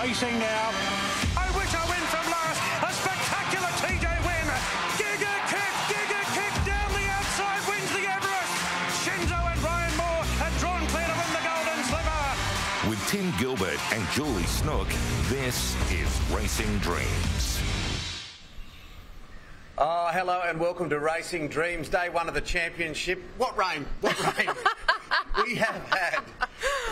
racing now. I wish I win from last. A spectacular TJ win. Giga kick, giga kick down the outside wins the Everest. Shinzo and Ryan Moore have drawn clear to win the Golden Slipper. With Tim Gilbert and Julie Snook, this is Racing Dreams. Oh, hello and welcome to Racing Dreams, day one of the championship. What rain? What rain? we have had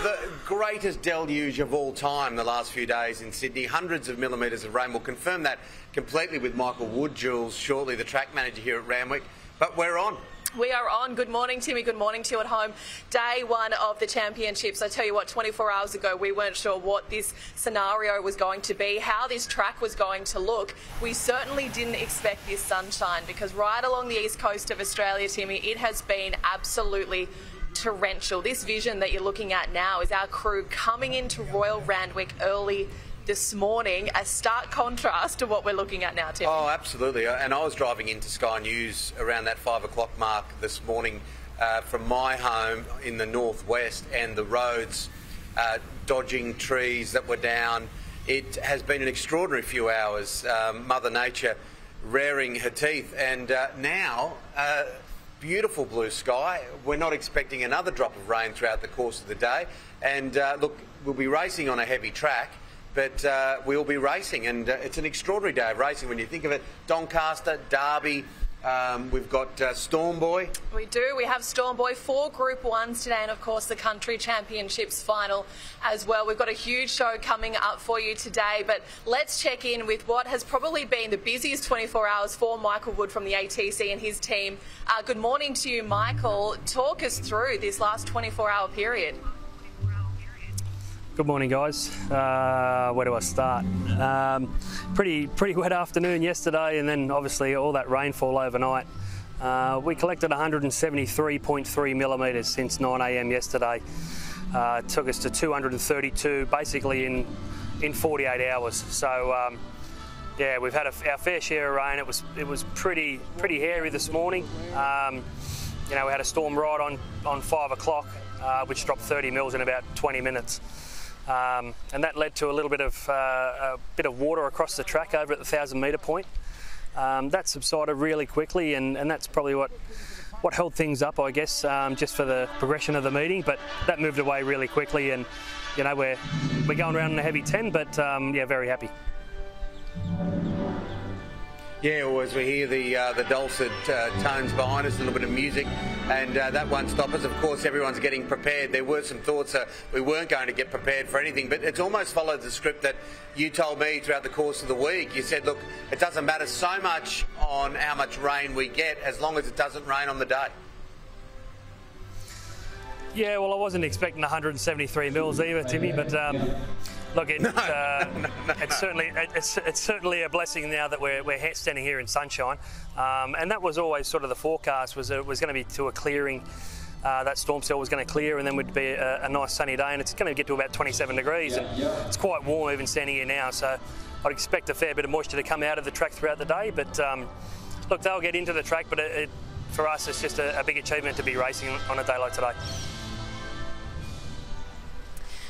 the greatest deluge of all time the last few days in Sydney. Hundreds of millimetres of rain. We'll confirm that completely with Michael Wood, Jules, shortly, the track manager here at Randwick. But we're on. We are on. Good morning, Timmy. Good morning to you at home. Day one of the championships. I tell you what, 24 hours ago, we weren't sure what this scenario was going to be, how this track was going to look. We certainly didn't expect this sunshine because right along the east coast of Australia, Timmy, it has been absolutely torrential. This vision that you're looking at now is our crew coming into Royal Randwick early this morning, a stark contrast to what we're looking at now, Tim. Oh, absolutely. And I was driving into Sky News around that five o'clock mark this morning uh, from my home in the northwest, and the roads uh, dodging trees that were down. It has been an extraordinary few hours. Um, Mother Nature rearing her teeth, and uh, now uh, beautiful blue sky. We're not expecting another drop of rain throughout the course of the day. And uh, look, we'll be racing on a heavy track but uh, we'll be racing, and uh, it's an extraordinary day of racing when you think of it. Doncaster, Derby, um, we've got uh, Storm Boy. We do. We have Storm Boy, four Group 1s today, and of course the Country Championships final as well. We've got a huge show coming up for you today, but let's check in with what has probably been the busiest 24 hours for Michael Wood from the ATC and his team. Uh, good morning to you, Michael. Talk us through this last 24 hour period. Good morning, guys. Uh, where do I start? Um, pretty pretty wet afternoon yesterday, and then obviously all that rainfall overnight. Uh, we collected 173.3 millimetres since 9 a.m. yesterday. Uh, took us to 232, basically in in 48 hours. So. Um, yeah, we've had a, our fair share of rain. It was it was pretty pretty hairy this morning. Um, you know, we had a storm right on on five o'clock, uh, which dropped 30 mils in about 20 minutes. Um, and that led to a little bit of uh, a bit of water across the track over at the thousand metre point. Um, that subsided really quickly, and, and, that's probably what what held things up, I guess, um, just for the progression of the meeting. But that moved away really quickly, and you know we're we're going around in a heavy ten, but um, yeah, very happy. Yeah, well, as we hear the uh, the dulcet uh, tones behind us, a little bit of music, and uh, that won't stop us. Of course, everyone's getting prepared. There were some thoughts that we weren't going to get prepared for anything, but it's almost followed the script that you told me throughout the course of the week. You said, look, it doesn't matter so much on how much rain we get as long as it doesn't rain on the day. Yeah, well, I wasn't expecting 173 mils either, Timmy, but um, look, it, uh, it's certainly it's, it's, certainly a blessing now that we're, we're standing here in sunshine, um, and that was always sort of the forecast was it was going to be to a clearing. Uh, that storm cell was going to clear, and then would be a, a, nice sunny day, and it's going to get to about 27 degrees, and it's quite warm even standing here now. So I'd expect a fair bit of moisture to come out of the track throughout the day. But um, look, they'll get into the track, but it, it, for us, it's just a, a big achievement to be racing on a day like today.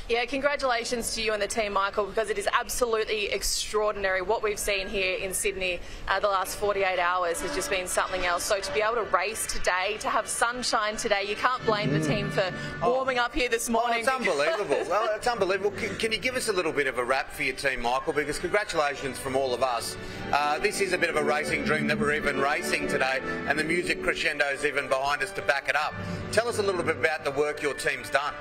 Yeah, congratulations to you and the team, Michael, because it is absolutely extraordinary. What we've seen here in Sydney uh, the last 48 hours has just been something else. So to be able to race today, to have sunshine today, you can't blame the team for warming oh. up here this morning. Oh, it's unbelievable. well, it's unbelievable. Can, can, you give us a little bit of a wrap for your team, Michael? Because congratulations from all of us. Uh, this is a bit of a racing dream that we're even racing today, and the music crescendo is even behind us to back it up. Tell us a little bit about the work your team's done.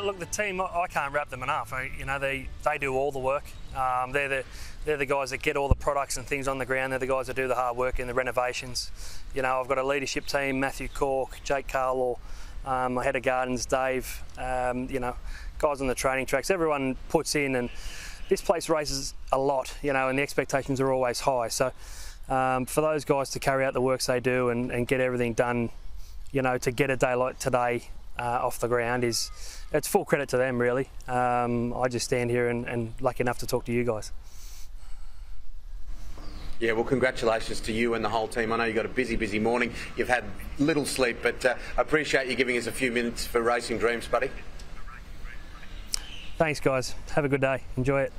Look, the team, I can't wrap them enough. You know, they, they do all the work. Um, they're, the, they're the guys that get all the products and things on the ground. They're the guys that do the hard work in the renovations. You know, I've got a leadership team, Matthew Cork, Jake Carlaw, um, my head of gardens, Dave, um, you know, guys on the training tracks. Everyone puts in and this place races a lot, you know, and the expectations are always high. So um, for those guys to carry out the works they do and, and get everything done, you know, to get a day like today uh, off the ground is it's full credit to them really. Um, I just stand here and, and lucky enough to talk to you guys. Yeah, well, congratulations to you and the whole team. I know you've got a busy, busy morning. You've had little sleep, but uh, I appreciate you giving us a few minutes for Racing Dreams, buddy. Thanks, guys. Have a good day. Enjoy it.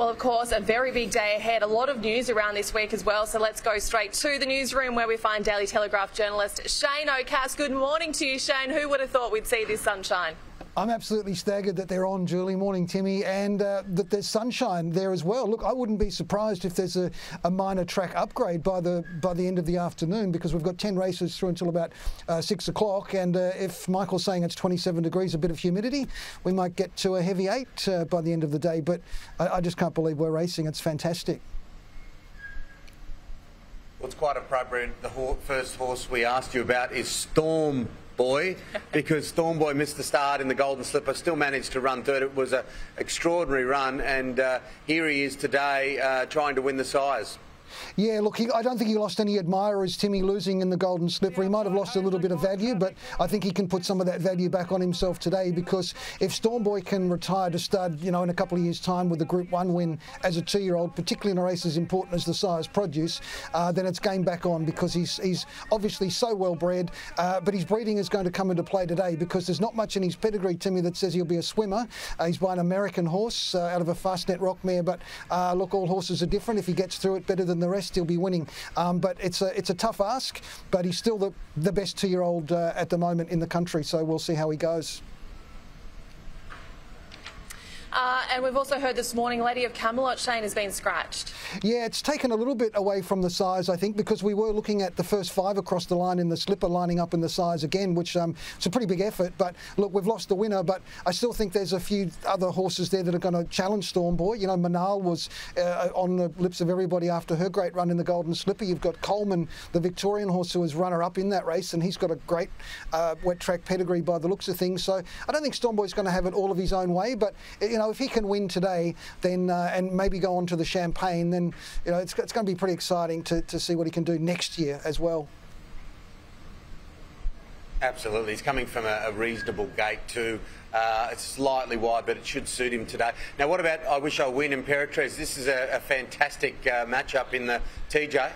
Well, of course, a very big day ahead. A lot of news around this week as well. So let's go straight to the newsroom where we find Daily Telegraph journalist Shane O'Cass. Good morning to you, Shane. Who would have thought we'd see this sunshine? I'm absolutely staggered that they're on, Julie. Morning, Timmy, and uh, that there's sunshine there as well. Look, I wouldn't be surprised if there's a, a, minor track upgrade by the by the end of the afternoon because we've got 10 races through until about uh, six o'clock. And uh, if Michael's saying it's 27 degrees, a bit of humidity, we might get to a heavy eight uh, by the end of the day. But I, I just can't believe we're racing. It's fantastic. Well, it's quite appropriate. The first horse we asked you about is Storm Boy because Storm Boy missed the start in the Golden Slipper, still managed to run third. It was an extraordinary run, and uh, here he is today uh, trying to win the Sires. Yeah, look, he, I don't think he lost any admirers, Timmy, losing in the Golden Slipper. He might have lost a little bit of value, but I think he can put some of that value back on himself today because if Stormboy can retire to stud, you know, in a couple of years' time with a Group 1 win as a two-year-old, particularly in a race as important as the Sires Produce, uh, then it's game back on because he's, he's obviously so well bred, uh, but his breeding is going to come into play today because there's not much in his pedigree, Timmy, that says he'll be a swimmer. Uh, he's by an American horse uh, out of a Fastnet Rock mare, but uh, look, all horses are different. If he gets through it better than the rest, he'll be winning. Um, but it's a it's a tough ask. But he's still the the best two year old uh, at the moment in the country. So we'll see how he goes. Uh, and we've also heard this morning Lady of Camelot, Shane, has been scratched. Yeah, it's taken a little bit away from the Sires, I think, because we were looking at the first five across the line in the slipper lining up in the Sires again, which um, it's a pretty big effort. But look, we've lost the winner, but I still think there's a few other horses there that are going to challenge Storm Boy. You know, Manal was uh, on the lips of everybody after her great run in the Golden Slipper. You've got Coleman, the Victorian horse, who was runner up in that race, and he's got a great uh, wet track pedigree by the looks of things. So I don't think Storm Boy's going to have it all of his own way, but you know, if he can win today, then uh, and maybe go on to the Champagne, then you know it's, it's going to be pretty exciting to, to see what he can do next year as well. Absolutely, he's coming from a, a reasonable gate too. Uh, it's slightly wide, but it should suit him today. Now, what about I Wish I Win Imperatriz? This is a, a fantastic uh, matchup in the TJ.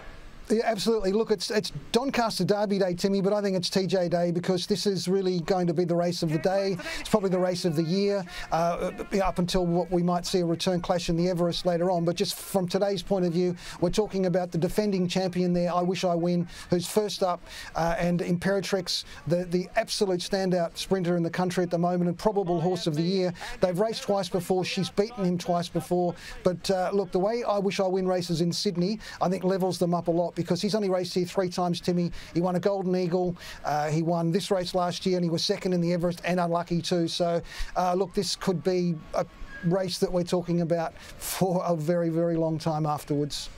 Yeah, absolutely. Look, it's it's Doncaster Derby Day, Timmy, but I think it's TJ Day because this is really going to be the race of the day. It's probably the race of the year, uh, up until what we might see a return clash in the Everest later on. But just from today's point of view, we're talking about the defending champion there, I Wish I Win, who's first up, uh, and Imperatriz, the, the absolute standout sprinter in the country at the moment and probable horse of the year. They've raced twice before. She's beaten him twice before. But uh, look, the way I Wish I Win races in Sydney, I think levels them up a lot because he's only raced here three times, Timmy. He won a Golden Eagle. Uh, he won this race last year and he was second in the Everest and unlucky too. So, uh, look, this could be a race that we're talking about for a very, very long time afterwards.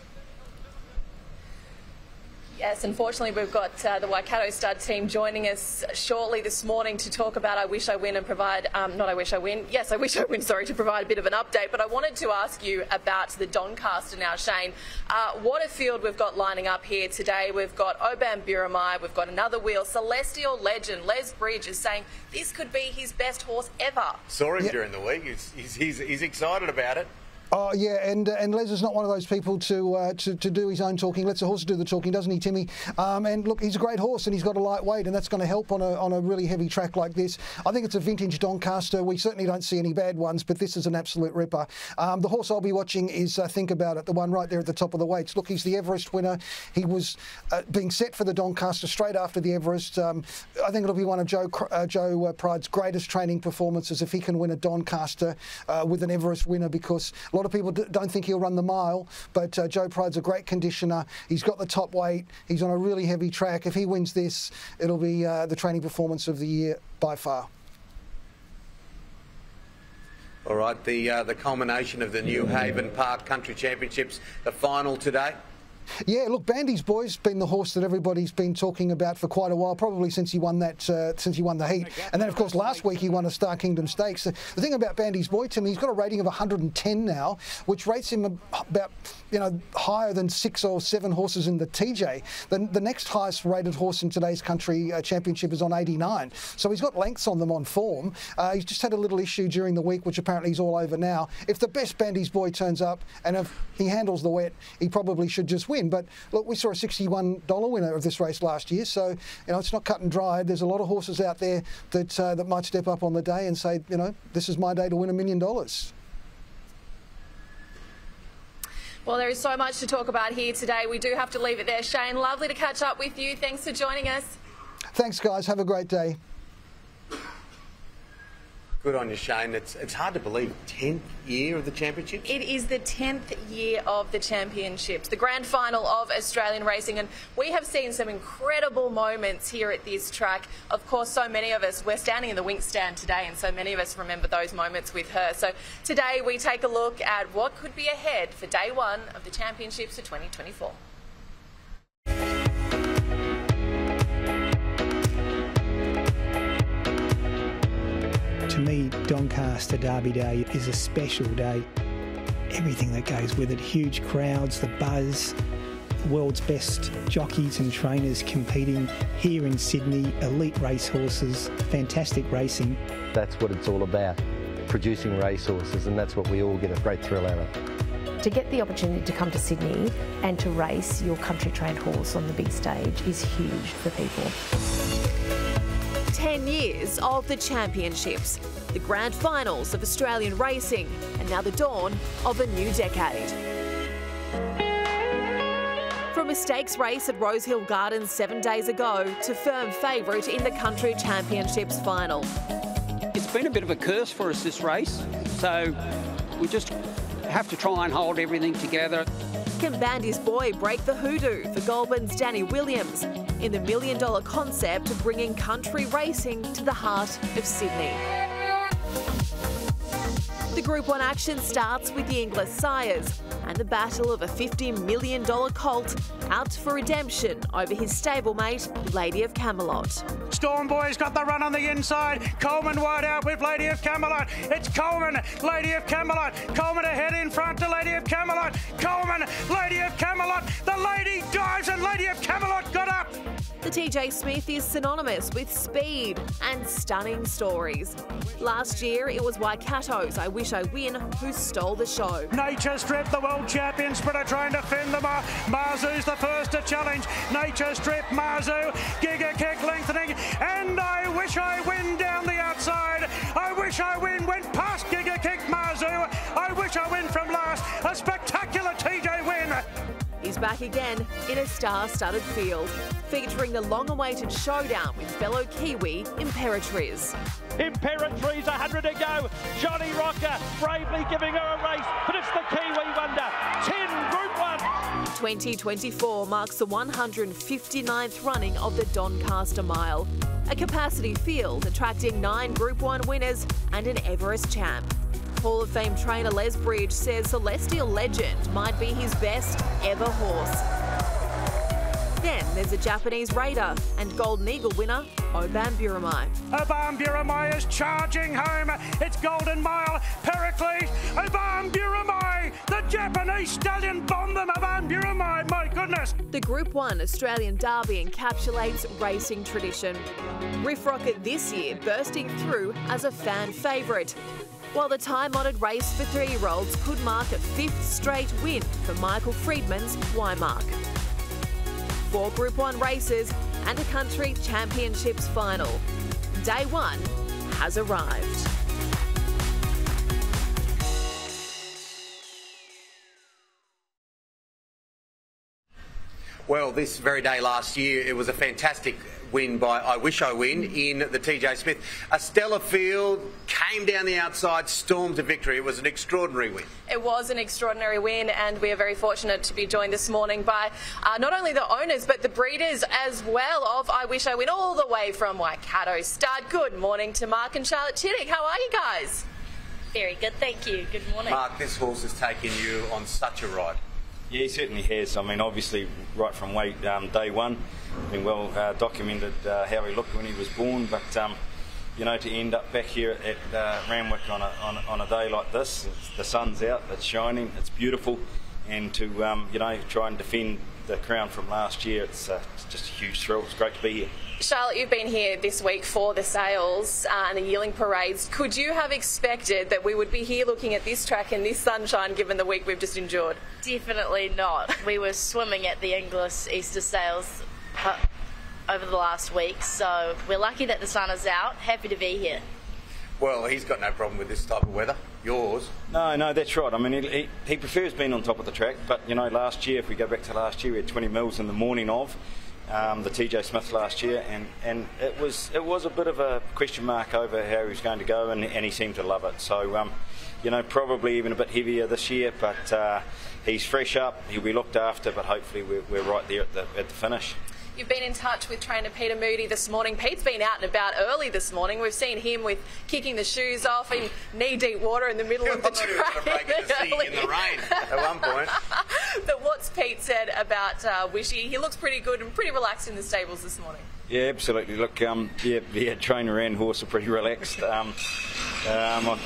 Yes, unfortunately, we've got uh, the Waikato Stud team joining us shortly this morning to talk about I Wish I Win and provide, um, not I Wish I Win, yes, I Wish I Win, sorry, to provide a bit of an update. But I wanted to ask you about the Doncaster now, Shane. Uh, what a field we've got lining up here today. We've got Obamburumai, we've got another wheel, Celestial Legend, Les Bridge is saying this could be his best horse ever. Saw him during the week. He's, he's, he's, he's excited about it. Oh yeah, and uh, and Les is not one of those people to, uh, to to do his own talking. Lets the horse do the talking, doesn't he, Timmy? Um, and look, he's a great horse, and he's got a light weight, and that's going to help on a on a really heavy track like this. I think it's a vintage Doncaster. We certainly don't see any bad ones, but this is an absolute ripper. Um, the horse I'll be watching is uh, Think About It, the one right there at the top of the weights. Look, he's the Everest winner. He was uh, being set for the Doncaster straight after the Everest. Um, I think it'll be one of Joe uh, Joe uh, Pride's greatest training performances if he can win a Doncaster with an Everest winner, because a lot of people don't think he'll run the mile, but uh, Joe Pride's a great conditioner. He's got the top weight. He's on a really heavy track. If he wins this, it'll be uh, the training performance of the year by far. All right, the uh, the culmination of the Newhaven Park Country Championships, the final today. Yeah, look, Bandy's boy's been the horse that everybody's been talking about for quite a while, probably since he won that, uh, since he won the heat. And then, of course, last week he won a Star Kingdom Stakes. The thing about Bandy's boy, Tim, he's got a rating of 110 now, which rates him about, you know, higher than six or seven horses in the TJ. The, the next highest rated horse in today's country uh, championship is on 89. So he's got lengths on them on form. Uh, he's just had a little issue during the week, which apparently is all over now. If the best Bandy's boy turns up and if he handles the wet, he probably should just win win. But look, we saw a $61 winner of this race last year, so you know it's not cut and dried. There's a lot of horses out there that uh, that might step up on the day and say, you know, this is my day to win a million dollars. Well, there is so much to talk about here today. We do have to leave it there. Shane, lovely to catch up with you. Thanks for joining us. Thanks, guys. Have a great day. Good on you, Shane. It's, it's hard to believe. 10th year of the championship? It is the 10th year of the championships, the grand final of Australian racing, and we have seen some incredible moments here at this track. Of course, so many of us, we're standing in the Winx Stand today, and so many of us remember those moments with her. So today we take a look at what could be ahead for day one of the championships for 2024. To me, Doncaster Derby Day is a special day. Everything that goes with it huge crowds, the buzz, the world's best jockeys and trainers competing here in Sydney, elite racehorses, fantastic racing. That's what it's all about producing racehorses, and that's what we all get a great thrill out of. To get the opportunity to come to Sydney and to race your country trained horse on the big stage is huge for people. 10 years of the championships, the grand finals of Australian racing, and now the dawn of a new decade. From a stakes race at Rosehill Gardens seven days ago to firm favourite in the Country Championships final. It's been a bit of a curse for us this race, so we just have to try and hold everything together. Can Bandy's boy break the hoodoo for Goulburn's Danny Williams in the million dollar concept of bringing country racing to the heart of Sydney? The Group 1 action starts with the Inglis Sires and the battle of a $50 million colt out for redemption over his stablemate, Lady of Camelot. Storm Boy's got the run on the inside. Coleman wide out with Lady of Camelot. It's Coleman, Lady of Camelot. Coleman ahead in front to Lady of Camelot. Coleman, Lady of Camelot. The lady dives and Lady of Camelot. The TJ Smith is synonymous with speed and stunning stories. Last year, it was Waikato's I Wish I Win who stole the show. Nature Strip, the world champions, champion sprinter, trying to fend them off. Mazu's the first to challenge. Nature Strip, Mazu, Giga Kick lengthening, and I Wish I Win down the outside. I Wish I Win went past Giga Kick, Mazu. I Wish I Win from last. A spectacular TJ win. He's back again in a star-studded field, featuring the long-awaited showdown with fellow Kiwi Imperatriz. Imperatriz, 100 to go. Johnny Rocker bravely giving her a race, but it's the Kiwi Wonder. 10 Group 1. 2024 marks the 159th running of the Doncaster Mile, a capacity field attracting nine Group 1 winners and an Everest champ. Hall of Fame trainer Les Bridge says Celestial Legend might be his best ever horse. Then there's a Japanese Raider and Golden Eagle winner, Obamburumai. Oban Buramai is charging home. It's Golden Mile, Pericles, Obamburumai. The Japanese stallion bombed them, Obamburumai. My goodness. The Group 1 Australian Derby encapsulates racing tradition. Riff Rocket this year bursting through as a fan favourite. While the time-honoured race for three-year-olds could mark a fifth straight win for Michael Freedman's Wymark. Four Group 1 races and a country championships final. Day one has arrived. Well, this very day last year, it was a fantastic win by I Wish I Win in the TJ Smith. A stellar field, came down the outside, stormed to victory. It was an extraordinary win. It was an extraordinary win, and we are very fortunate to be joined this morning by uh, not only the owners but the breeders as well of I Wish I Win, all the way from Waikato Stud. Good morning to Mark and Charlotte Chittick. How are you guys? Very good, thank you. Good morning. Mark, this horse has taken you on such a ride. Yeah, he certainly has. I mean, obviously, right from way, um, day one, been well uh, documented uh, how he looked when he was born. But um, you know, to end up back here at uh, Randwick on a, on, on, a day like this, the sun's out, it's shining, it's beautiful, and to um, you know try and defend the crown from last year, it's, uh, it's just a huge thrill. It's great to be here. Charlotte, you've been here this week for the sales uh, and the yearling parades. Could you have expected that we would be here looking at this track in this sunshine given the week we've just endured? Definitely not. We were swimming at the Inglis Easter sales uh, over the last week, so we're lucky that the sun is out. Happy to be here. Well, he's got no problem with this type of weather. Yours? No, no, that's right. I mean, he, he, he prefers being on top of the track, but you know, last year, if we go back to last year, we had 20 mils in the morning of um, the TJ Smith last year, and, and it was it was a bit of a question mark over how he was going to go, and, and he seemed to love it. So, um, you know, probably even a bit heavier this year, but uh, he's fresh up. He'll be looked after, but hopefully we're, we're right there at the, at the finish. You've been in touch with trainer Peter Moody this morning. Pete's been out and about early this morning. We've seen him with kicking the shoes off in knee-deep water in the middle of the track. in the rain at one point. but what's Pete said about uh, Wishy? He looks pretty good and pretty relaxed in the stables this morning. Yeah, absolutely. Look, um, yeah, yeah, trainer and horse are pretty relaxed. Um, um, I,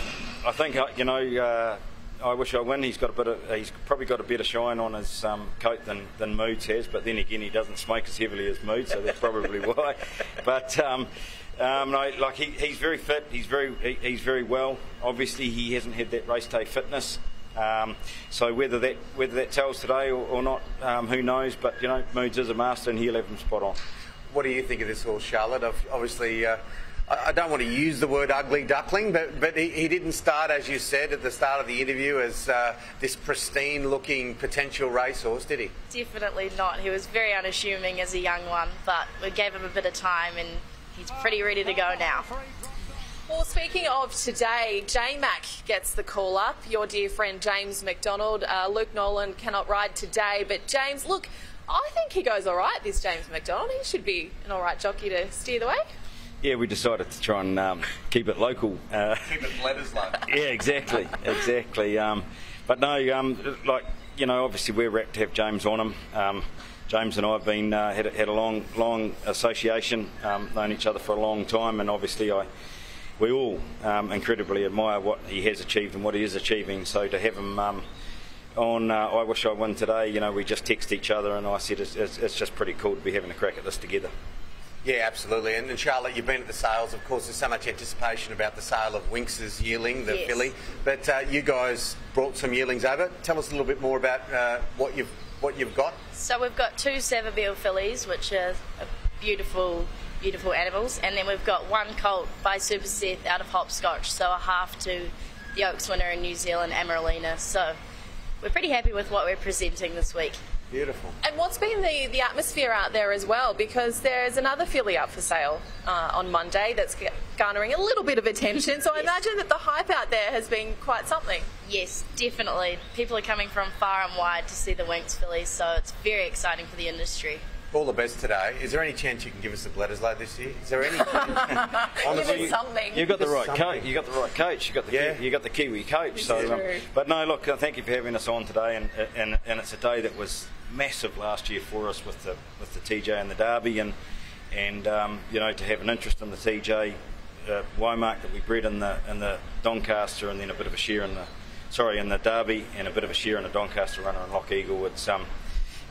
I, think uh, you know. Uh, I wish I win. He's got a bit of, he's probably got a better shine on his um, coat than than Moods has. But then again, he doesn't smoke as heavily as Moods, so that's probably why. But um, um, no, like he, he's very fit. He's very he, he's very well. Obviously, he hasn't had that race day fitness. Um, so whether that whether that tells today or, or not, um, who knows? But you know, Moods is a master, and he'll have him spot on. What do you think of this horse, Charlotte? Obviously. Uh, I don't want to use the word ugly duckling, but, but he, he, didn't start, as you said at the start of the interview, as uh, this pristine looking potential racehorse, did he? Definitely not. He was very unassuming as a young one, but we gave him a bit of time and he's pretty ready to go now. Well, speaking of today, J Mac gets the call up. Your dear friend James McDonald. Uh, Luke Nolen cannot ride today, but James, look, I think he goes all right, this James McDonald. He should be an all right jockey to steer the way yeah, we decided to try and um, keep it local. Uh, keep it letters low. yeah, exactly, exactly. Um, but no, um, like you know, obviously we're wrapped to have James on him. Um, James and I have been uh, had, had, a long, long association, um, known each other for a long time, and obviously I, we all um, incredibly admire what he has achieved and what he is achieving. So to have him on uh, I Wish I Won today, you know, we just text each other, and I said it's, it's, it's just pretty cool to be having a crack at this together. Yeah, absolutely. And, and, Charlotte, you've been at the sales. Of course, there's so much anticipation about the sale of Winx's yearling, the yes. filly. But uh, you guys brought some yearlings over. Tell us a little bit more about uh, what you've what you've got. So we've got two Savabeel fillies, which are beautiful, beautiful animals, and then we've got one colt by Super Seth out of Hopscotch, so a half to the Oaks winner in New Zealand, Amaralina. So we're pretty happy with what we're presenting this week. Beautiful. And what's been the, the atmosphere out there as well? Because there's another filly up for sale uh, on Monday that's garnering a little bit of attention. So I imagine that the hype out there has been quite something. Yes, definitely. People are coming from far and wide to see the Winx fillies, so it's very exciting for the industry. All the best today. Is there any chance you can give us the Bledisloe this year? Is there any? Honestly, something. You've got the right coach. You got the right coach. You got the yeah. you got the Kiwi coach. So, um, but no, look. Uh, thank you for having us on today, and, and and it's a day that was massive last year for us with the with the TJ and the Derby, and and um, you know to have an interest in the TJ, uh, Womark that we bred in the in the Doncaster, and then a bit of a share in the sorry in the Derby, and a bit of a share in the Doncaster runner in Lock Eagle. It's um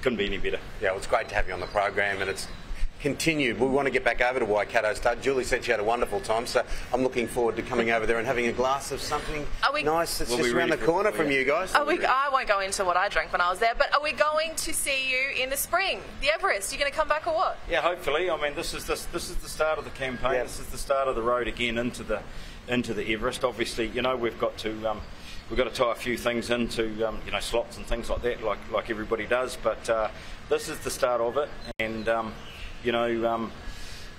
couldn't be any better. Yeah, well, it's great to have you on the program, and it's continued. We want to get back over to Waikato Stud. Julie said she had a wonderful time, so I'm looking forward to coming over there and having a glass of something we, nice that's just around the corner from you guys. Are we, I won't go into what I drank when I was there, but are we going to see you in the spring? The Everest, you going to come back or what? Yeah, hopefully. I mean, this is the, this is the start of the campaign. Yeah. This is the start of the road again into the into the Everest. Obviously, you know we've got to. Um, we've got to tie a few things into um, you know slots and things like that, like like everybody does. But uh, this is the start of it, and um, you know, um,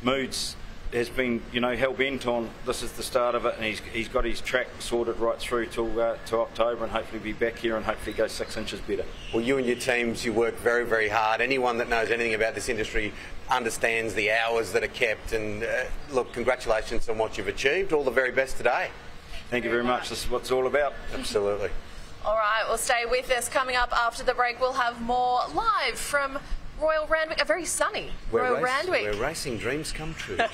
Moods has been you know hell bent on this is the start of it, and he's he's got his track sorted right through till uh, to October, and hopefully be back here and hopefully go six inches better. Well, you and your teams, you work very very hard. Anyone that knows anything about this industry understands the hours that are kept, and uh, look, congratulations on what you've achieved. All the very best today. Thank you very much. This is what it's all about. Absolutely. All right, well, stay with us. Coming up after the break, we'll have more live from Royal Randwick. A very sunny we're Royal race, Randwick. We're racing dreams come true.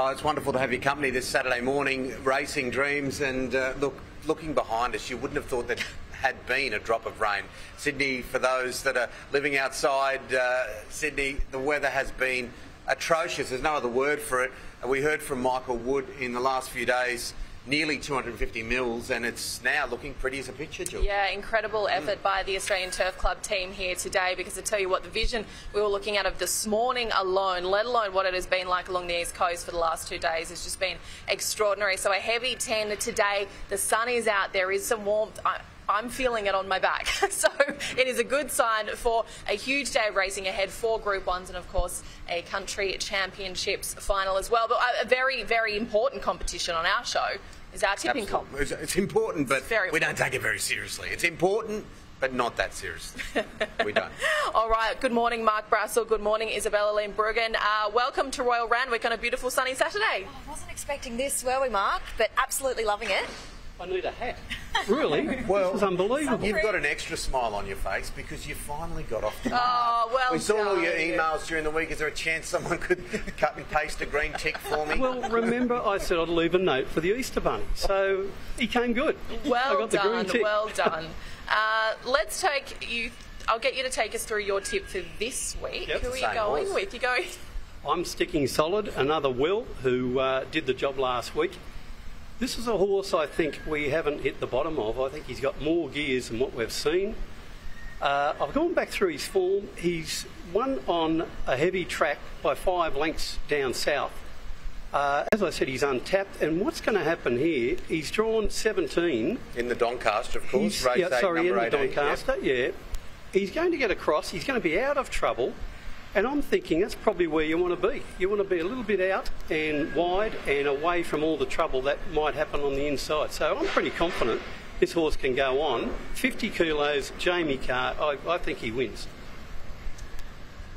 Oh, it's wonderful to have your company this Saturday morning, Racing Dreams. And uh, look, looking behind us, you wouldn't have thought that had been a drop of rain. Sydney, for those that are living outside uh, Sydney, the weather has been atrocious. There's no other word for it. We heard from Michael Wood in the last few days nearly 250 mils, and it's now looking pretty as a picture, Jill. Yeah, incredible effort by the Australian Turf Club team here today because I tell you what, the vision we were looking at of this morning alone, let alone what it has been like along the East Coast for the last two days, has just been extraordinary. So a heavy 10 today, the sun is out, there is some warmth. I, I'm feeling it on my back. so it is a good sign for a huge day of racing ahead for Group 1s and, of course, a country championships final as well. But a very, very important competition on our show is our tipping comp. It's, it's important, but very we don't take it very seriously. It's important, but not that serious. we don't. All right. Good morning, Mark Brassel. Good morning, Isabella Lynn Bruggen. Uh, welcome to Royal Randwick on a beautiful sunny Saturday. I wasn't expecting this, were we, Mark? But absolutely loving it. I need a hat. Really? Well, this is unbelievable. You've got an extra smile on your face because you finally got off the Oh, well We saw all your emails during the week. Is there a chance someone could cut and paste a green tick for me? Well, remember I said I'd leave a note for the Easter Bunny, so he came good. I Well got the green done, tick. well done. Uh, let's take you. I'll get you to take us through your tip for this week. Yep. Who are you going horse. with? You going? I'm sticking solid. Another Will who uh, did the job last week. This is a horse I think we haven't hit the bottom of. I think he's got more gears than what we've seen. Uh, I've gone back through his form. He's won on a heavy track by five lengths down south. Uh, as I said, he's untapped. And what's going to happen here? He's drawn 17. In the Doncaster, of course. He's- yeah, eight, sorry, in number the 18, yeah. Doncaster, yeah. He's going to get across. He's going to be out of trouble. And I'm thinking that's probably where you want to be. You want to be a little bit out and wide and away from all the trouble that might happen on the inside. So I'm pretty confident this horse can go on. 50 kilos, Jamie Kah, I, I think he wins.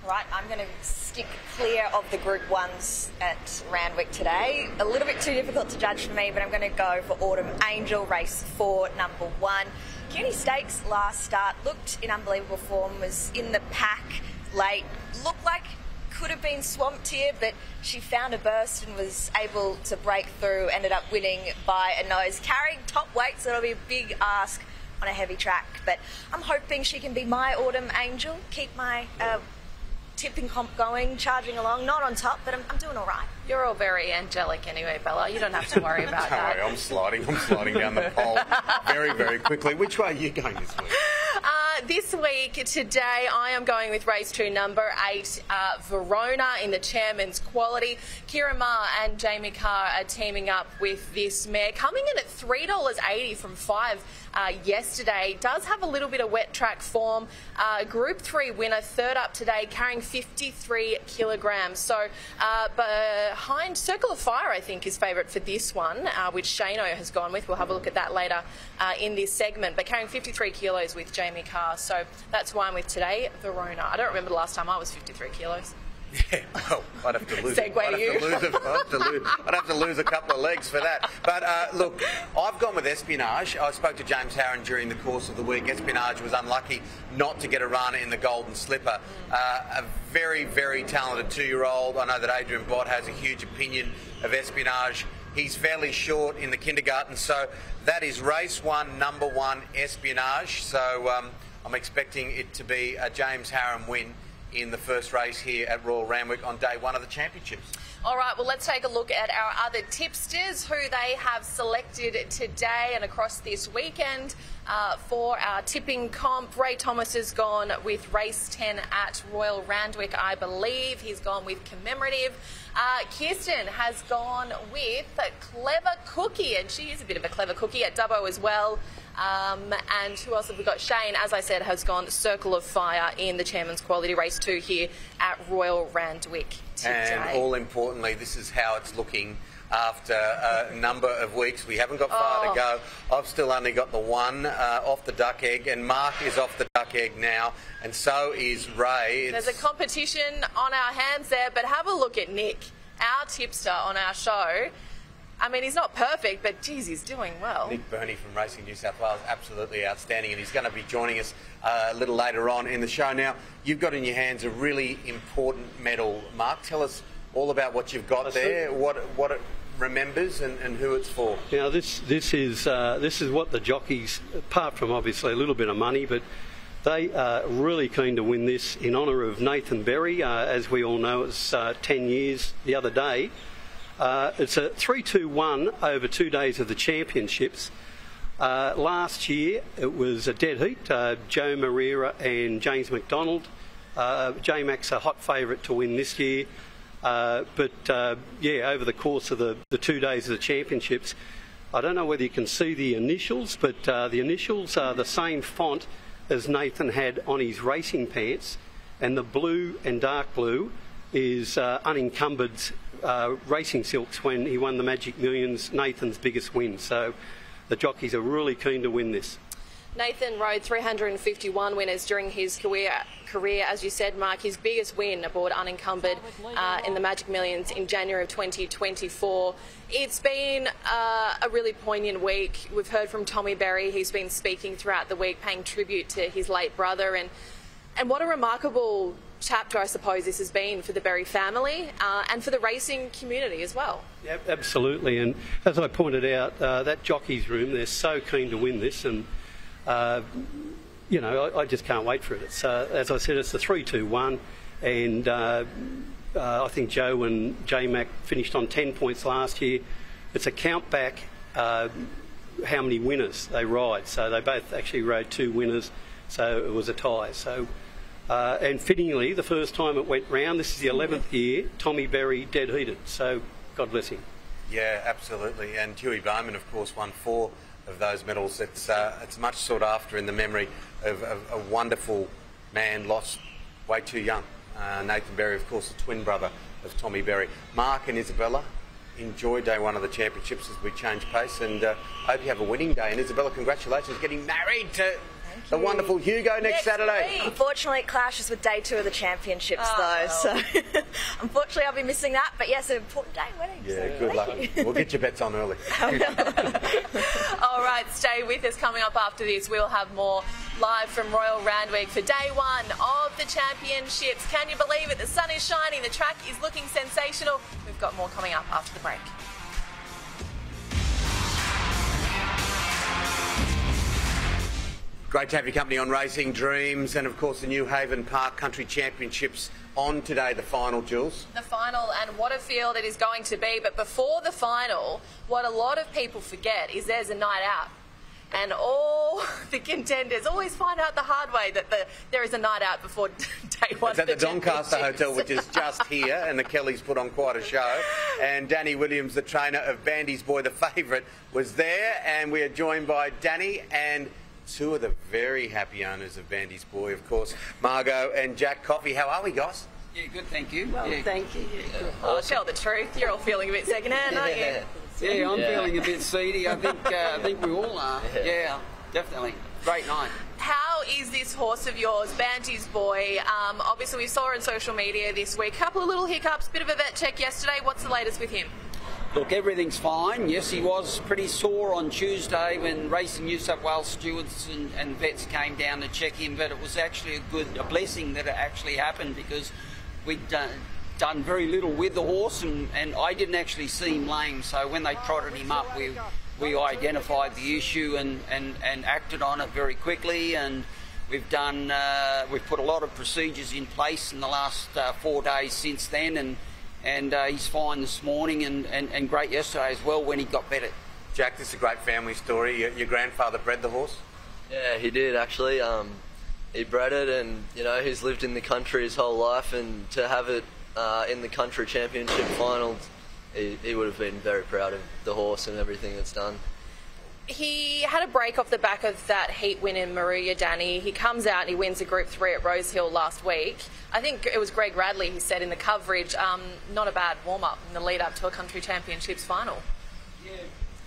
Right, I'm going to stick clear of the Group 1s at Randwick today. A little bit too difficult to judge for me, but I'm going to go for Autumn Angel, race 4, number 1. Cuny Stakes last start looked in unbelievable form, was in the pack late, looked like could have been swamped here, but she found a burst and was able to break through, ended up winning by a nose. Carrying top weight, so it'll be a big ask on a heavy track, but I'm hoping she can be my Autumn Angel, keep my uh, tipping comp going, charging along. Not on top, but I'm, I'm doing all right. You're all very angelic anyway, Bella. You don't have to worry about Don't that. worry, I'm sliding. I'm sliding down the pole very, very quickly. Which way are you going this week? Uh, this week, today, I am going with race two, number eight, uh, Verona in the chairman's quality. Kira Ma and Jamie Kah are teaming up with this mare, coming in at $3.80 from five uh, yesterday. Does have a little bit of wet track form. Uh, group three winner, third up today, carrying 53 kilograms. So uh, behind Circle of Fire, I think, is favourite for this one, uh, which Shano has gone with. We'll have a look at that later uh, in this segment. But carrying 53 kilos with Jamie Kah. So that's why I'm with today, Verona. I don't remember the last time I was 53 kilos. Well, I'd have to lose. Segue I'd, have you. to lose a, I'd, have to lose, I'd have to lose a couple of legs for that. But uh, look, I've gone with Espionage. I spoke to James Harron during the course of the week. Espionage was unlucky not to get a run in the Golden Slipper. Uh, a very, very talented two-year-old. I know that Adrian Bott has a huge opinion of Espionage. He's fairly short in the kindergarten, so that is race one, number one, Espionage. So um, I'm expecting it to be a James Harron win in the first race here at Royal Randwick on day one of the championships. All right, well, let's take a look at our other tipsters who they have selected today and across this weekend uh, for our tipping comp. Ray Thomas has gone with race 10 at Royal Randwick, I believe. He's gone with commemorative. Uh, Kirsten has gone with clever cookie, and she is a bit of a clever cookie at Dubbo as well. Um, and who else have we got? Shane, as I said, has gone Circle of Fire in the Chairman's Quality Race 2 here at Royal Randwick today. And all importantly, this is how it's looking after a number of weeks. We haven't got far Oh. to go. I've still only got the one uh, off the duck egg, and Mark is off the duck egg now, and so is Ray. It's- There's a competition on our hands there, but have a look at Nick, our tipster on our show. I mean, he's not perfect, but geez, he's doing well. Nick Burney from Racing New South Wales, absolutely outstanding, and he's going to be joining us uh, a little later on in the show. Now, you've got in your hands a really important medal. Mark, tell us all about what you've got there, what what it remembers and, and who it's for. Now this this is uh, this is what the jockeys, apart from obviously a little bit of money, but they are really keen to win this in honour of Nathan Berry. Uh, as we all know, it's uh, 10 years the other day. Uh, it's a 3-2-1 over two days of the championships. Uh, last year it was a dead heat. Uh, Joe Moreira and James McDonald. Uh, J Mac's a hot favourite to win this year. Uh, but uh, yeah, over the course of the, the two days of the championships, I don't know whether you can see the initials, but uh, the initials are the same font as Nathan had on his racing pants, and the blue and dark blue is uh, unencumbered uh, racing silks when he won the Magic Millions, Nathan's biggest win. So the jockeys are really keen to win this. Nathan rode 351 winners during his career. Career, as you said, Mark, his biggest win aboard unencumbered uh, in the Magic Millions in January of 2024. It's been uh, a really poignant week. We've heard from Tommy Berry. He's been speaking throughout the week, paying tribute to his late brother, and and what a remarkable chapter, I suppose, this has been for the Berry family uh, and for the racing community as well. Yeah, absolutely. And as I pointed out, uh, that jockeys room, they're so keen to win this, and uh, you know, I, I, just can't wait for it. It's, uh, as I said, it's the three-two-one, and uh, uh, I think Joe and J Mac finished on 10 points last year. It's a count back how many winners they ride. So they both actually rode two winners, so it was a tie. So uh, and fittingly, the first time it went round, this is the 11th year, Tommy Berry dead heated. So God bless him. Yeah, absolutely. And Huey Bowman, of course, won four of those medals. It's, uh, it's much sought after in the memory of, a wonderful man lost way too young. Uh, Nathan Berry, of course, the twin brother of Tommy Berry. Mark and Isabella, enjoy day one of the championships as we change pace and uh, hope you have a winning day. And Isabella, congratulations getting married to the wonderful Hugo next, next Saturday. Week. Unfortunately, it clashes with day two of the championships, oh, though. So, unfortunately, I'll be missing that. But yes, an important day wedding. Yeah, so good luck. You. We'll get your bets on early. All right, stay with us. Coming up after this, we'll have more live from Royal Randwick for day one of the championships. Can you believe it? The sun is shining. The track is looking sensational. We've got more coming up after the break. Great to have your company on Racing Dreams and, of course, the Newhaven Park Country Championships on today, the final, Jules. The final, and what a field it is going to be. But before the final, what a lot of people forget is there's a night out. And all the contenders always find out the hard way that the, there is a night out before day one. It's at the, the Doncaster Hotel, which is just here, and the Kellys put on quite a show. And Danny Williams, the trainer of Bandy's Boy, the favourite, was there. And we are joined by Danny and two of the very happy owners of Bandy's Boy, of course, Margot and Jack Coffey. How are we, guys? Yeah, good, thank you. Well, yeah. thank you. Yeah, oh, tell the truth. You're all feeling a bit secondhand, aren't you? Yeah, I'm yeah. feeling a bit seedy. I think uh, I think we all are. Yeah, definitely. Great night. How is this horse of yours, Bandy's Boy? Um, obviously, we saw on social media this week. A couple of little hiccups, bit of a vet check yesterday. What's the latest with him? Look, everything's fine. Yes, he was pretty sore on Tuesday when Racing New South Wales stewards and, and, vets came down to check him, but it was actually a good, a blessing that it actually happened because we'd done, done very little with the horse and, and I didn't actually see him lame. So when they trotted him up, we we identified the issue and, and, and acted on it very quickly and we've done uh, we've put a lot of procedures in place in the last uh, four days since then and and uh, he's fine this morning and, and, and great yesterday as well when he got better. Jack, this is a great family story. Your, your grandfather bred the horse? Yeah, he did actually. Um, he bred it, and you know he's lived in the country his whole life, and to have it uh, in the country championship finals, he, he would have been very proud of the horse and everything that's done he had a break off the back of that heat win in Moruya, Danny. He comes out and he wins a Group 3 at Rosehill last week. I think it was Greg Radley who said in the coverage, um, not a bad warm up in the lead up to a country championships final. Yeah.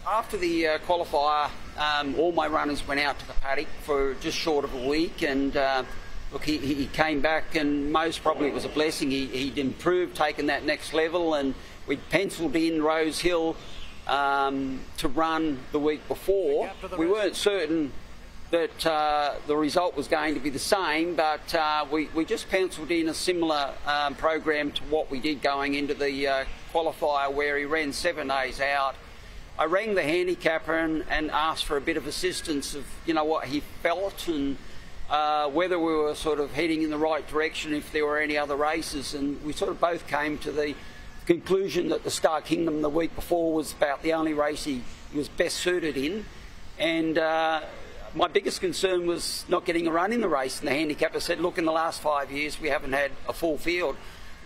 After the uh, qualifier, um, all my runners went out to the paddock for just short of a week, and uh, look, he, he, came back, and most probably it was a blessing. He, he'd improved, taken that next level, and we penciled in Rose Hill um, to run the week before. We weren't certain that uh, the result was going to be the same, but uh, we, we just penciled in a similar um, program to what we did going into the uh, qualifier where he ran seven days out. I rang the handicapper and, and asked for a bit of assistance of, you know, what he felt and uh, whether we were sort of heading in the right direction, if there were any other races. And we sort of both came to the conclusion that the Star Kingdom the week before was about the only race he, he was best suited in. And uh, my biggest concern was not getting a run in the race. And the handicapper said, look, in the last five years, we haven't had a full field.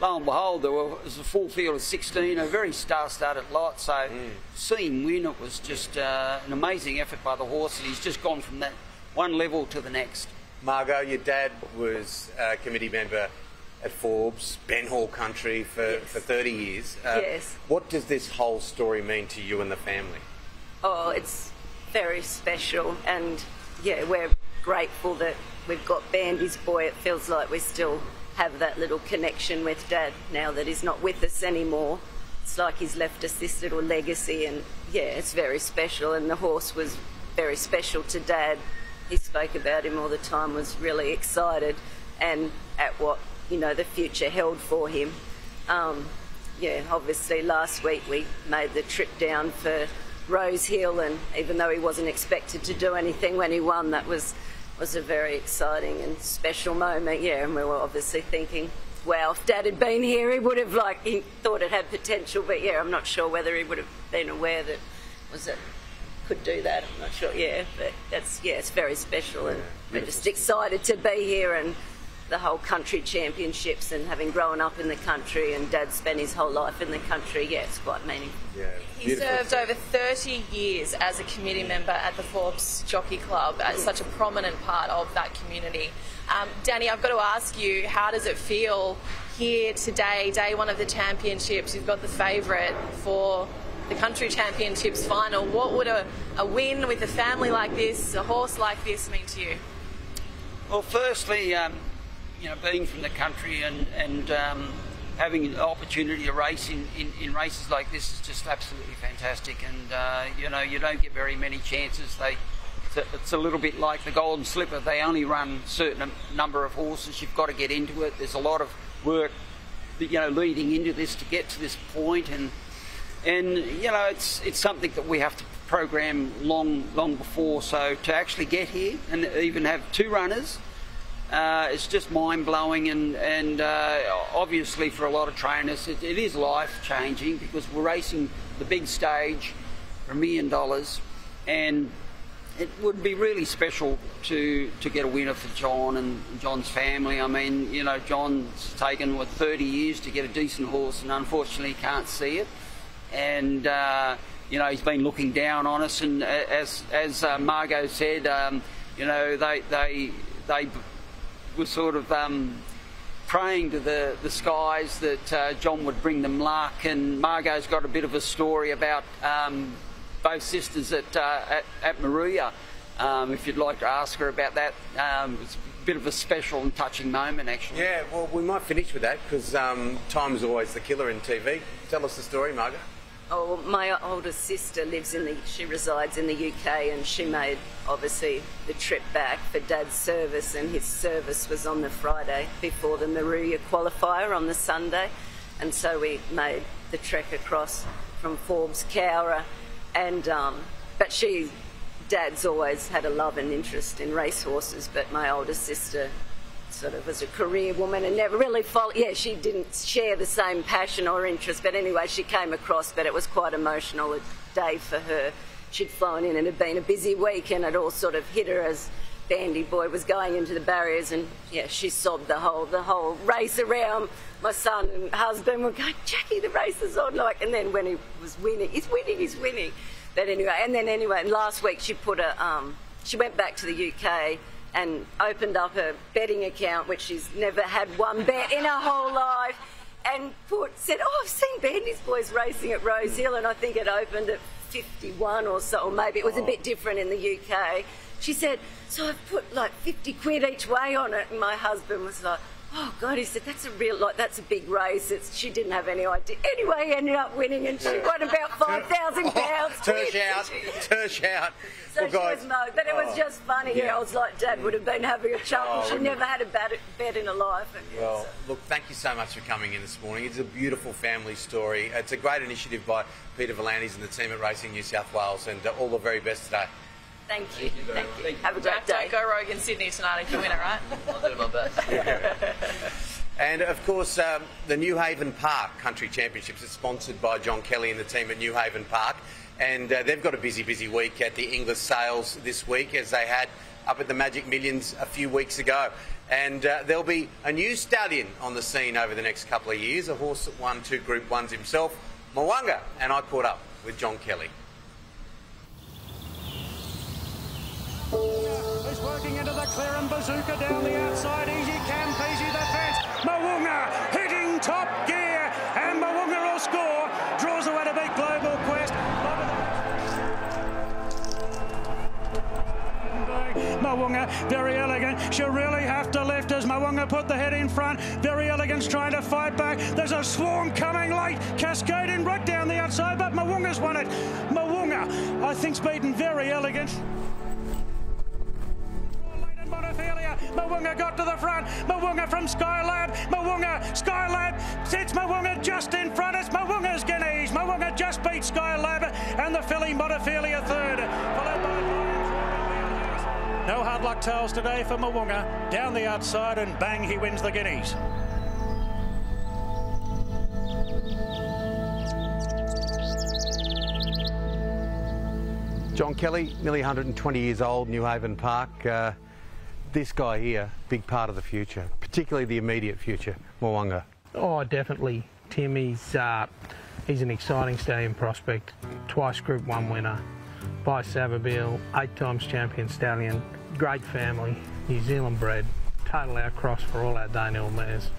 Lo and behold, there was a full field of 16, a very star-studded lot. So mm. seeing win, it was just uh, an amazing effort by the horse. And he's just gone from that one level to the next. Margot, your dad was a committee member at Forbes, Ben Hall Country for, yes. for 30 years. Uh, yes. What does this whole story mean to you and the family? Oh, it's very special, and yeah, we're grateful that we've got Bandy's boy. It feels like we still have that little connection with Dad now that he's not with us anymore. It's like he's left us this little legacy, and yeah, it's very special. And the horse was very special to Dad. He spoke about him all the time, was really excited, and at what you know the future held for him. Um, yeah, obviously last week we made the trip down for Rose Hill, and even though he wasn't expected to do anything when he won, that was was a very exciting and special moment. Yeah, and we were obviously thinking, wow, if Dad had been here, he would have like he thought it had potential, but yeah, I'm not sure whether he would have been aware that was it could do that. I'm not sure. Yeah, but that's yeah, it's very special, and we're just excited to be here and the whole country championships and having grown up in the country and dad spent his whole life in the country, yeah, it's quite meaningful. Yeah, he served over 30 years as a committee member at the Forbes Jockey Club as such a prominent part of that community. Um, Danny, I've got to ask you, how does it feel here today, day one of the championships? You've got the favourite for the country championships final. What would a, a win with a family like this, a horse like this, mean to you? Well, firstly, um, you know, being from the country and, and um, having an opportunity to race in, in, in, races like this is just absolutely fantastic. And, uh, you know, you don't get very many chances. They, it's a, it's a, little bit like the Golden Slipper. They only run a certain number of horses. You've got to get into it. There's a lot of work, you know, leading into this to get to this point. And, and you know, it's, it's something that we have to program long, long before. So to actually get here and even have two runners uh, it's just mind blowing, and, and uh, obviously for a lot of trainers, it, it is life changing because we're racing the big stage for a million dollars, and it would be really special to to get a winner for John and John's family. I mean, you know, John's taken what 30 years to get a decent horse, and unfortunately can't see it, and. Uh, you know, he's been looking down on us, and as as uh, Margot said, um, you know, they they they was sort of um, praying to the, the skies that uh, John would bring them luck. And Margot's got a bit of a story about um, both sisters at, uh, at, at Moruya. Um, if you'd like to ask her about that, um, it's a bit of a special and touching moment, actually. Yeah, well, we might finish with that because um, time is always the killer in TV. Tell us the story, Margot. Oh, my older sister lives in the, she resides in the UK and she made obviously the trip back for dad's service and his service was on the Friday before the Moruya qualifier on the Sunday. And so we made the trek across from Forbes Cowra and, um, but she, dad's always had a love and interest in racehorses, but my older sister sort of was a career woman and never really followed. Yeah, she didn't share the same passion or interest, but anyway, she came across. But it was quite emotional a day for her. She'd flown in and it had been a busy week, and it all sort of hit her as Bandy Boy was going into the barriers, and yeah, she sobbed the whole the whole race around. My son and husband were going, Jackie, the race is on, like, and then when he was winning, he's winning, he's winning. But anyway, and then anyway, and last week she put a um, she went back to the UK and opened up a betting account, which she's never had one bet in her whole life, and put said, "Oh, I've seen Bandy's boys racing at Rose Hill, and I think it opened at 51 or so, or maybe it was a bit different in the UK." She said, "So I've put like 50 quid each way on it," and my husband was like. Oh God, he said that's a real like that's a big race. It's, she didn't have any idea. Anyway, he ended up winning, and she won about five thousand pounds. Tersh out, tersh out. So Well, she guys- was no, but it was Oh, just funny. yeah. Yeah. I was like, Dad would have been having a chuckle. Oh, she never had a bad bet in her life. And, Well, look, thank you so much for coming in this morning. It's a beautiful family story. It's a great initiative by Peter V'landys and the team at Racing New South Wales, and uh, all the very best today. Thank you. Thank you. Have a great Jack, day. don't go rogue in Sydney tonight if you win it, right? I'll do my best. And of course, um, the Newhaven Park Country Championships is sponsored by John Kelly and the team at Newhaven Park. And uh, they've got a busy, busy week at the Inglis sales this week, as they had up at the Magic Millions a few weeks ago. And uh, there'll be a new stallion on the scene over the next couple of years, a horse that won two Group Ones himself, Mawunga. And I caught up with John Kelly. He's working into the clear and bazooka down the outside. Easy can the fence. Mawunga hitting top gear and Mawunga will score. Draws away to beat Global Quest. Mawunga, very elegant. She'll really have to lift as Mawunga put the head in front. Very elegant's trying to fight back. There's a swarm coming late, cascading right down the outside, but Mawunga's won it. Mawunga, I think's beaten very elegant. Montefilia. Mawunga got to the front. Mawunga from Skylab. Mawunga, Skylab sits Mawunga just in front. It's Mawunga's Guineas. Mawunga just beat Skylab and the filly Montefilia third. No hard luck tails today for Mawunga. Down the outside and bang, he wins the Guineas. John Kelly, nearly 120 years old, Newhaven Park. Uh, this guy here, big part of the future, particularly the immediate future, Mawunga. Oh, definitely. Tim, he's, uh, he's an exciting stallion prospect. Twice Group 1 winner by Savabeel, eight times champion stallion. Great family, New Zealand bred. Total outcross for all our Danehill mares.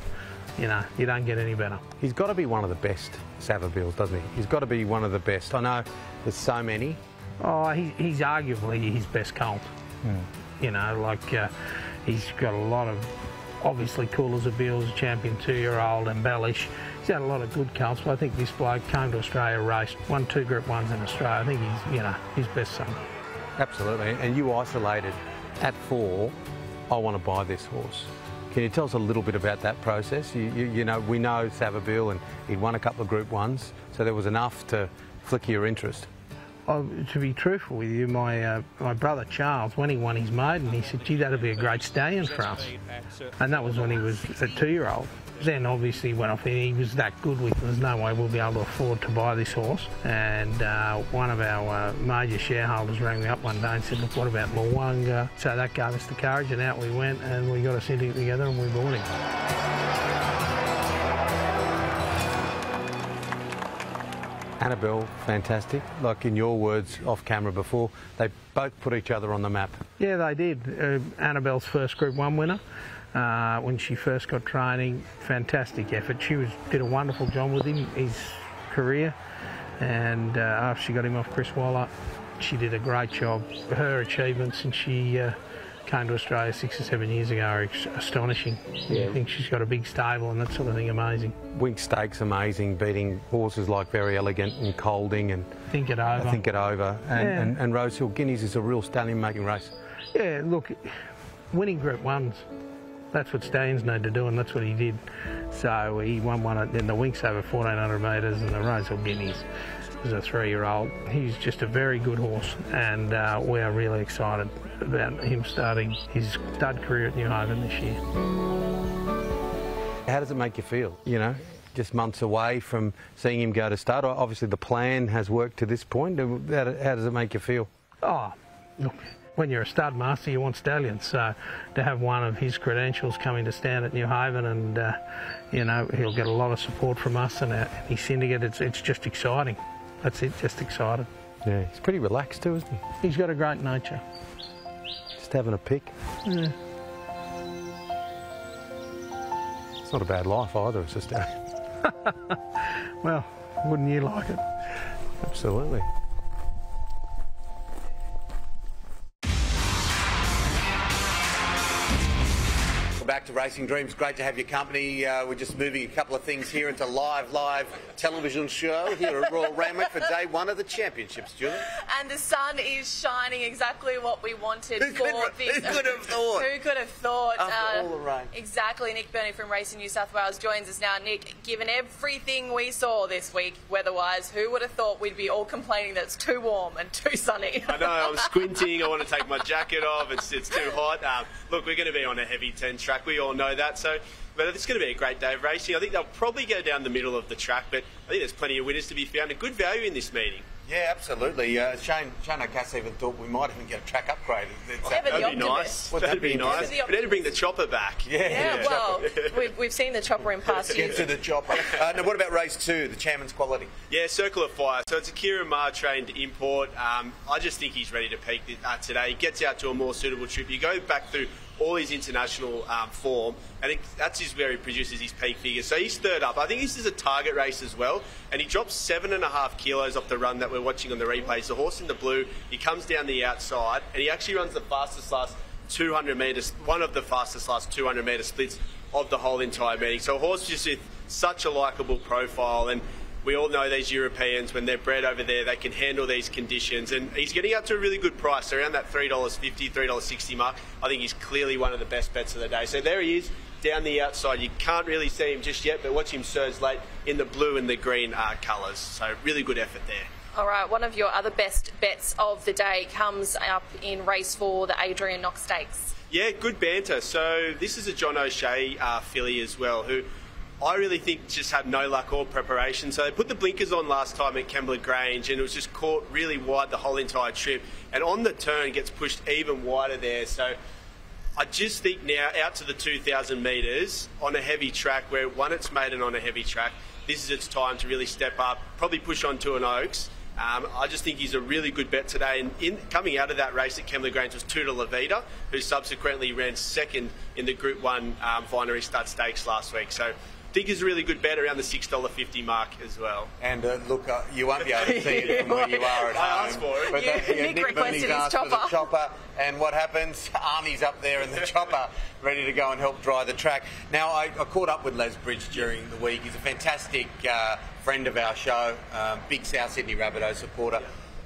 You know, you don't get any better. He's got to be one of the best Savabeels, doesn't he? He's got to be one of the best. I know there's so many. Oh, he, he's arguably his best colt. You know, like uh, he's got a lot of obviously cool as a Beals, a champion two-year-old, embellish. He's had a lot of good colts, but I think this bloke came to Australia, raced, won two Group Ones in Australia. I think he's, you know, his best son. Absolutely. And you isolated at four, I want to buy this horse. Can you tell us a little bit about that process? You, you, you know, we know Savabeel and he'd won a couple of Group Ones, so there was enough to flick your interest. Oh, to be truthful with you, my uh, my brother Charles, when he won his maiden, he said, "Gee, that'd be a great stallion for us," and that was when he was a two-year-old. Then obviously went off. He was that good with. There's no way we'll be able to afford to buy this horse. And uh, one of our uh, major shareholders rang me up one day and said, "Look, what about Mawunga?" So that gave us the courage, and out we went, and we got us into it together, and we bought him. Annabel, fantastic. Like in your words off camera before, they both put each other on the map. Yeah, they did. Uh, Annabel's first Group One winner. Uh, when she first got training, fantastic effort. She was did a wonderful job with him his career, and uh, after she got him off Chris Waller, she did a great job. Her achievements and she uh, came to Australia six or seven years ago are astonishing. Yeah. I think she's got a big stable and that sort of thing. Amazing. Winx Stakes, amazing, beating horses like Very Elegant and Colding and Think it over. I think it over. And, Yeah. and, and Rosehill Guineas is a real stallion making race. Yeah, look, winning Group Ones, that's what Stallions need to do, and that's what he did. So he won one in the Winx over 1400 metres, and the Rosehill Guineas was a three-year-old. He's just a very good horse, and uh, we are really excited about him starting his stud career at Newhaven this year. How does it make you feel? You know, just months away from seeing him go to start. Obviously, the plan has worked to this point. How, does it make you feel? Oh, look, when you're a stud master, you want stallions. So to have one of his credentials coming to stand at Newhaven, and uh, you know he'll get a lot of support from us and our, his syndicate. It's it's just exciting. That's it, just excited. Yeah, he's pretty relaxed too, isn't he? He's got a great nature. Just having a pick. Yeah. It's not a bad life either, it's just Well, wouldn't you like it? Absolutely. Racing Dreams. Great to have your company. Uh, we're just moving a couple of things here into live, live television show here at Royal Randwick for day one of the championships, Julie. And the sun is shining exactly what we wanted Who for could- this. who could have thought? Who could have thought? uh, After all the rain. Exactly. Nick Burney from Racing New South Wales joins us now. Nick, given everything we saw this week weather-wise, who would have thought we'd be all complaining that it's too warm and too sunny? I know, I'm squinting. I want to take my jacket off. It's, it's too hot. Um, look, we're going to be on a heavy 10 track. We all know that. So, but it's going to be a great day of racing. I think they'll probably go down the middle of the track, but I think there's plenty of winners to be found. A good value in this meeting. Yeah, absolutely. Uh, Shane, Shane O'Cass even thought we might even get a track upgrade. It's, Ever the That'd be nice. Wouldn't That'd that be be nice. interesting? We need to bring the chopper back. Yeah, Yeah, well, we've, we've seen the chopper in past years. Get to the chopper. Uh, now, what about race two, the Chairman's Quality? Yeah, Circle of Fire. So it's a Ciaron Maher trained import. Um, I just think he's ready to peak uh, today. He gets out to a more suitable trip. You go back through all his international um, form, and it, that's his where he produces his peak figures. So he's third up. I think this is a target race as well, and he drops seven and a half kilos off the run that we're watching on the replays. The horse in the blue, he comes down the outside, and he actually runs the fastest last 200 metres, one of the fastest last 200 metre splits of the whole entire meeting. So a horse just with such a likeable profile and we all know these Europeans, when they're bred over there, they can handle these conditions. And he's getting up to a really good price, around that $3.50, $3.60 mark. I think he's clearly one of the best bets of the day. So there he is, down the outside. You can't really see him just yet, but watch him surge late in the blue and the green uh, colours. So really good effort there. All right, one of your other best bets of the day comes up in race four, the Adrian Knox Stakes. Yeah, good banter. So this is a John O'Shea uh, filly as well, who I really think just had no luck or preparation. So they put the blinkers on last time at Kembla Grange, and it was just caught really wide the whole entire trip. And on the turn, gets pushed even wider there. So I just think now out to the 2,000 metres on a heavy track, where one it's maiden on a heavy track, this is its time to really step up, probably push on to an Oaks. Um, I just think he's a really good bet today. And in, coming out of that race at Kembla Grange was Tudor Levita, who subsequently ran second in the Group 1 um, Stud Stakes last week. So think he's a really good bet around the $6.50 mark as well. And uh, look, uh, you won't be able to see it from where you are at I home. asked for it. But You- that's- yeah, Nick Nick requested Burney's his asked for the chopper. chopper. And what happens? Army's up there in the chopper, ready to go and help dry the track. Now, I, I caught up with Les Bridge during the week. He's a fantastic uh, friend of our show, um, big South Sydney Rabbitoh supporter.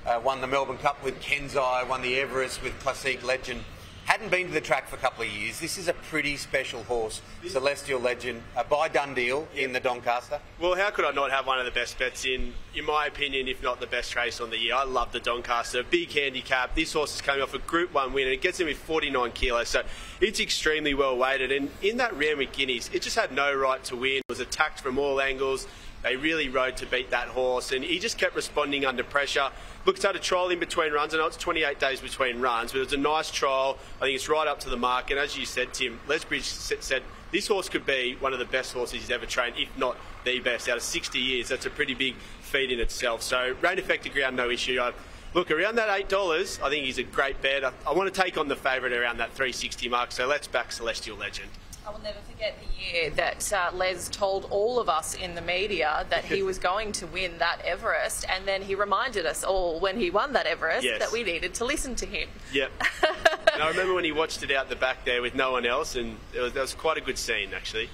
Uh, won the Melbourne Cup with Kensei, won the Everest with Classique Legend. Hadn't been to the track for a couple of years. This is a pretty special horse, Celestial Legend, by Dundeal in the Doncaster. Well, how could I not have one of the best bets in, in my opinion, if not the best race on the year? I love the Doncaster. Big handicap. This horse is coming off a Group 1 win and it gets him with 49 kilos, so it's extremely well weighted. And in that Randwick Guineas, it just had no right to win. It was attacked from all angles. They really rode to beat that horse, and he just kept responding under pressure. Look, it's had a trial in between runs. I know it's 28 days between runs, but it was a nice trial. I think it's right up to the mark. And as you said, Tim, Les Bridge said this horse could be one of the best horses he's ever trained, if not the best, out of 60 years. That's a pretty big feat in itself. So, rain affected ground, no issue. I, look, around that $8, I think he's a great bet. I, I want to take on the favourite around that 360 mark, so let's back Celestial Legend. I will never forget the year that uh, Les told all of us in the media that he was going to win that Everest, and then he reminded us all when he won that Everest Yes. that we needed to listen to him. Yep. and I remember when he watched it out the back there with no one else, and it was, that was quite a good scene, actually.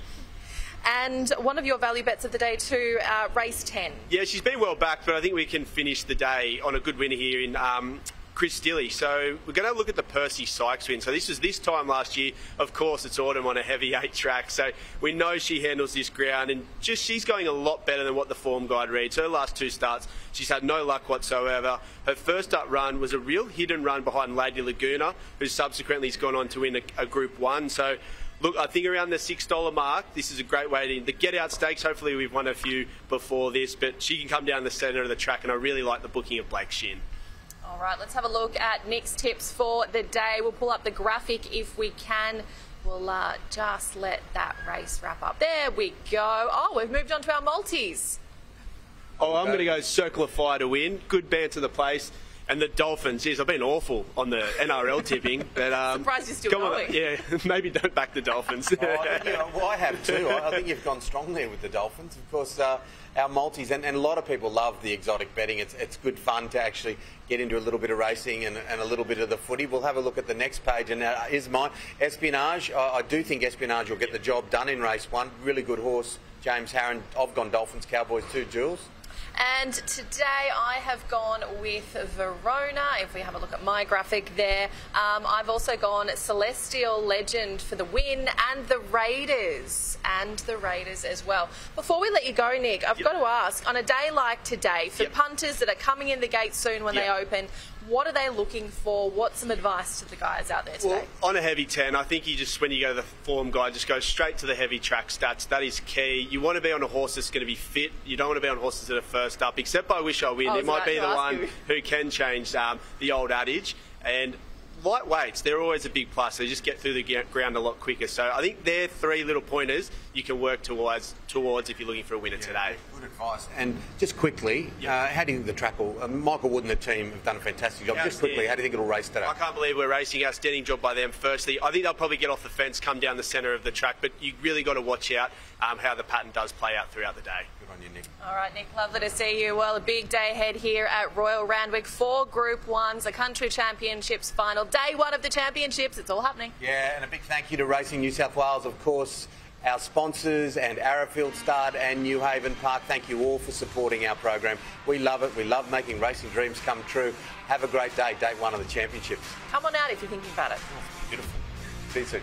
And one of your value bets of the day too, uh, race 10. Yeah, she's been well back, but I think we can finish the day on a good winner here in um, Chris Dilly. So we're going to look at the Percy Sykes win. So this was this time last year. Of course, it's autumn on a heavy eight track, so we know she handles this ground, and just she's going a lot better than what the form guide reads. Her last two starts, she's had no luck whatsoever. Her first up run was a real hidden run behind Lady Laguna, who subsequently has gone on to win a, a Group One. So. Look, I think around the six dollar mark, this is a great way to the get out stakes. Hopefully, we've won a few before this, but she can come down the centre of the track, and I really like the booking of Blake Shinn. All right, let's have a look at Nick's tips for the day. We'll pull up the graphic if we can. We'll uh, just let that race wrap up. There we go. Oh, we've moved on to our multis. Oh, I'm going to go Circle of Fire to win. Good band to the place. And the Dolphins, yes, I've been awful on the NRL tipping, but um, Surprised you're still come on, going. yeah, maybe don't back the Dolphins. Oh, I think, you know, well, I have too. I, I think you've gone strong there with the Dolphins. Of course, uh, our multis, and, and a lot of people love the exotic betting. It's, it's good fun to actually get into a little bit of racing and, and a little bit of the footy. We'll have a look at the next page, and uh, here's mine. Espionage. I, I do think Espionage will get the job done in race one. Really good horse, James Harron. I've gone Dolphins, Cowboys two Jules. And today I have gone with Verona. If we have a look at my graphic there, um, I've also gone Celestial Legend for the win and the Raiders. And the Raiders as well. Before we let you go, Nick, I've got to ask on a day like today, for punters that are coming in the gate soon when Yep. they open, what are they looking for? What's some advice to the guys out there today? Well, on a heavy 10, I think you just, when you go to the form guide, just go straight to the heavy track stats. That is key. You want to be on a horse that's going to be fit. You don't want to be on horses that are first up, except by Wish I Win. I it might be the one you. who can change um, the old adage. And lightweights, they're always a big plus. They just get through the ground a lot quicker. So I think they're three little pointers you can work towards, towards if you're looking for a winner today. Good advice. And just quickly, uh, how do you think the track will? Uh, Michael Wood and the team have done a fantastic job. Just quickly, how do you think it'll race today? I can't believe we're racing. Outstanding job by them. Firstly, I think they'll probably get off the fence, come down the centre of the track, but you really got to watch out um, how the pattern does play out throughout the day. On you, Nick. All right, Nick, lovely to see you. Well, a big day ahead here at Royal Randwick. Four Group Ones, a country championships final. Day one of the championships. It's all happening. Yeah, and a big thank you to Racing New South Wales, of course, our sponsors and Arrowfield Stud and Newhaven Park. Thank you all for supporting our program. We love it. We love making racing dreams come true. Have a great day, day one of the championships. Come on out if you're thinking about it. Beautiful. See you soon.